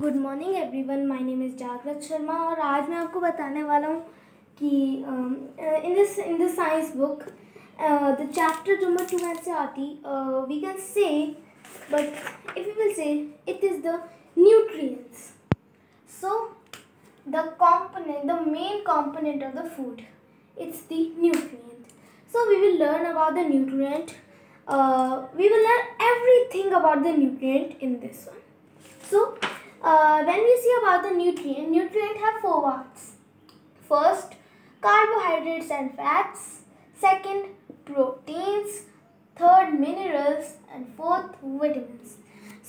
Good morning everyone my name is Jagrit Sharma और आज मैं आपको बताने वाला हूँ कि in this in the science book the chapter जो मैं टू से आती we can say but if you will say it is the nutrients so the component the main component of the food it's the nutrient so we will learn about the nutrient we will learn everything about the nutrient in this one so uh, when we see about the nutrient nutrient have four parts first carbohydrates and fats second proteins third minerals and fourth vitamins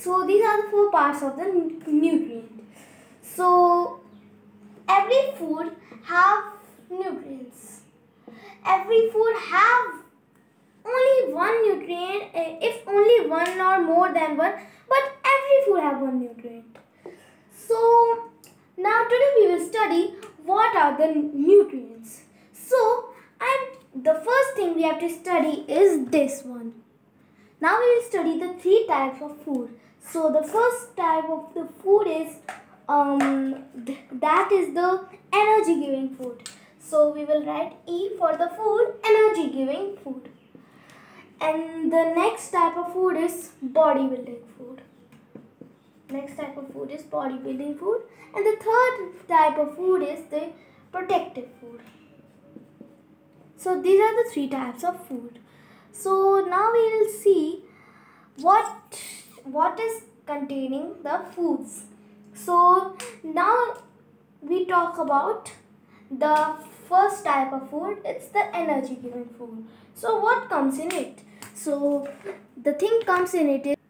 so these are the four parts of the nutrient. So every food have nutrients. Every food have only one nutrient, eh, if only one or more than one, but every food have one nutrient. So now today we will study what are the nutrients. So and the first thing we have to study is this one. Now we will study the three types of food. So the first type of the food is um th that is the energy giving food. So we will write E for the food energy giving food. And the next type of food is bodybuilding food. Next type of food is bodybuilding food. And the third type of food is the protective food. So these are the three types of food. So now we will see what what is containing the foods. So now we talk about the first type of food. It's the energy giving food. So what comes in it? So the thing comes in it is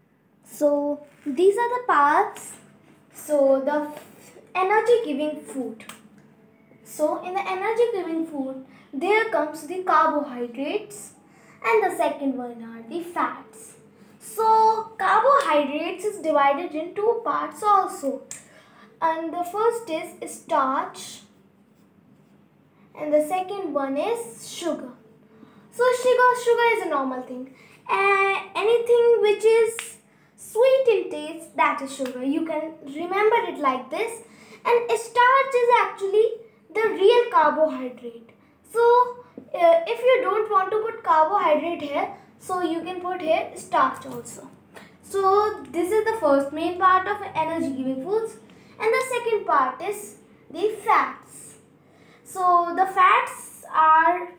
so these are the parts. So the energy giving food. So in the energy giving food there comes the carbohydrates and the second one are the fats. So carbohydrates is divided in two parts also. And the first is starch and the second one is sugar. So sugar, sugar is a normal thing. Uh, anything which is sweet in taste that is sugar. You can remember it like this. And starch is actually the real carbohydrate. So uh, if you don't want to put carbohydrate here, so you can put here starch also. So this is the first main part of energy giving foods and the second part is the fats. So the fats are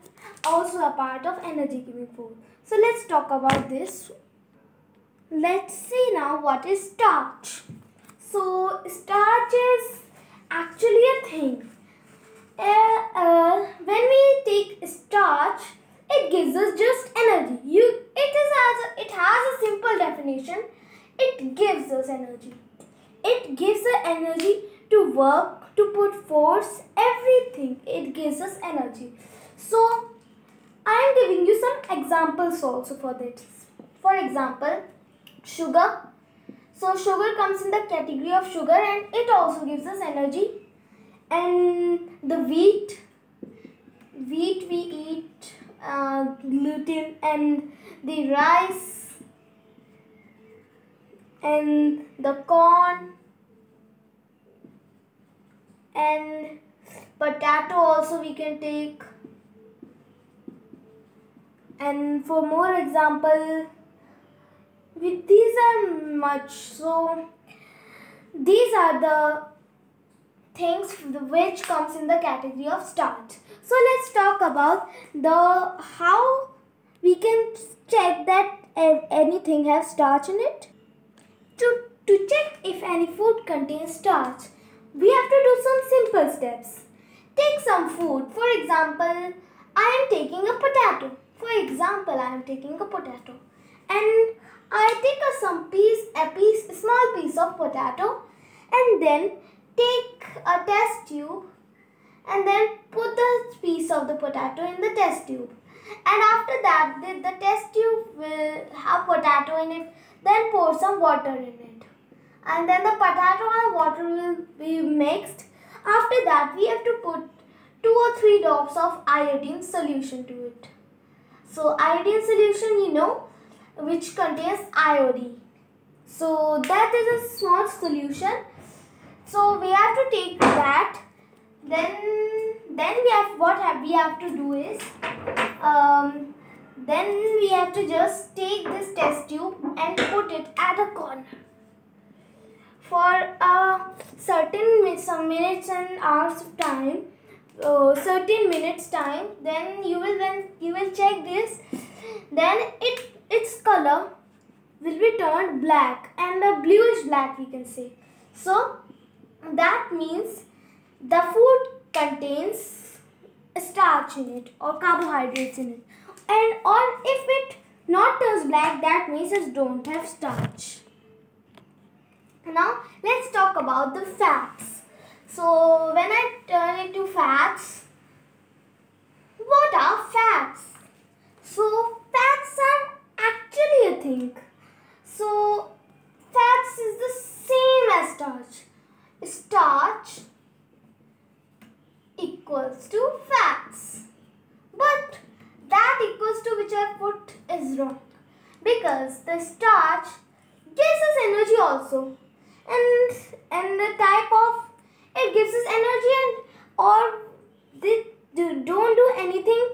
also a part of energy giving food. So let's talk about this. Let's see now what is starch. So starch is actually a thing. Uh, uh, when we take starch, it gives us just energy. You, it is as a, it has a simple definition. It gives us energy. It gives us energy to work, to put force, everything. It gives us energy. So, I am giving you some examples also for this. For example, sugar. So, sugar comes in the category of sugar and it also gives us energy. And the wheat, wheat we eat uh, gluten and the rice and the corn and potato also we can take and for more example with these are much so these are the things which comes in the category of starch so let's talk about the how we can check that anything has starch in it. To, to check if any food contains starch, we have to do some simple steps. Take some food. For example, I am taking a potato. For example, I am taking a potato. And I take a some piece, a piece, a small piece of potato and then take a test tube and then put the piece of the potato in the test tube. And after that, the, the test tube will have potato in it. Then pour some water in it. And then the potato and water will be mixed. After that, we have to put two or three drops of iodine solution to it. So iodine solution, you know, which contains iodine. So that is a small solution. So we have to take that. Then then we have what have we have to do is um, then we have to just take this test tube and put it at a corner. For a certain some minutes and hours of time uh, certain minutes time then you will then you will check this. Then it its color will be turned black and a bluish black we can say. So that means the food contains starch in it or carbohydrates in it. And or if it not turns black that means it don't have starch. Now let's talk about the fats. So when i turn it to fats what are fats? So fats are actually a thing so fats is the same as starch starch equals to fats. But that equals to which I put is wrong. Because the starch gives us energy also. And, and the type of, it gives us energy and or they don't do anything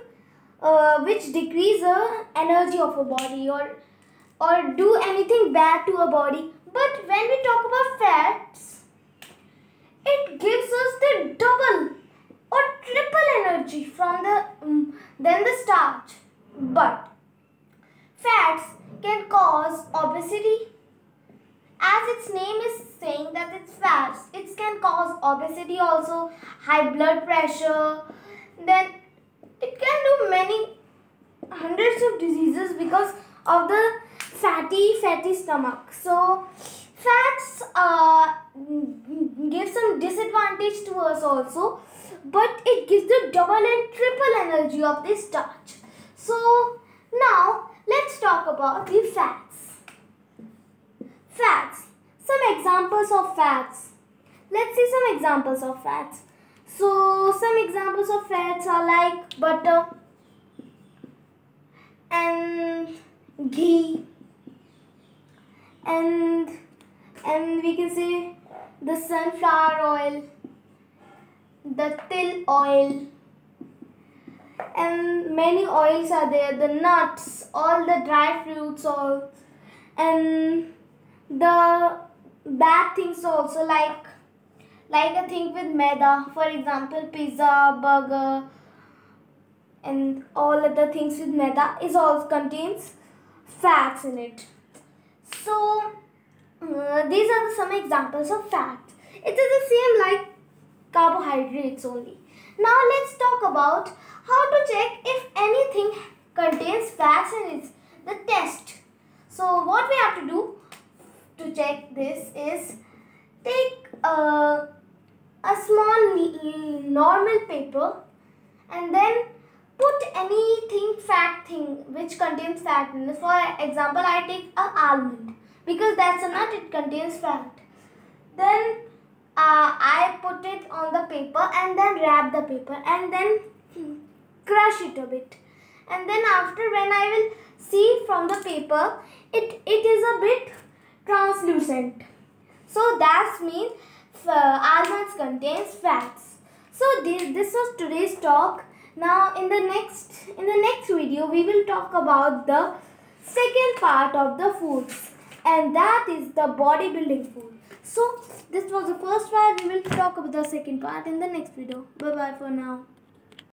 uh, which decrease the energy of a body or or do anything bad to a body. But when we talk about fats, it gives us the double or triple energy from the um, than the starch. But fats can cause obesity. As its name is saying that it's fats, it can cause obesity also, high blood pressure. Then it can do many hundreds of diseases because of the fatty fatty stomach. So fats uh, give some disadvantage to us also but it gives the double and triple energy of the starch. So now let's talk about the fats. Fats. Some examples of fats. Let's see some examples of fats. So some examples of fats are like butter and ghee and and we can say the sunflower oil the til oil and many oils are there the nuts all the dry fruits all and the bad things also like like a thing with maida for example pizza burger and all other things with maida is also contains fats in it so uh, these are some examples of fats it is the same like carbohydrates only. Now let's talk about how to check if anything contains fats in it. The test. So what we have to do to check this is take a, a small normal paper and then put anything fat thing which contains fat in it. For example, I take a almond because that's a nut, it contains fat. Then uh, I put it on the paper and then wrap the paper and then crush it a bit. And then after when I will see from the paper, it, it is a bit translucent. So that means Uh, almonds contains fats. So this, this was today's talk. Now in the next in the next video we will talk about the second part of the foods and that is the bodybuilding food. So this was the first part. We will talk about the second part in the next video. Bye bye for now.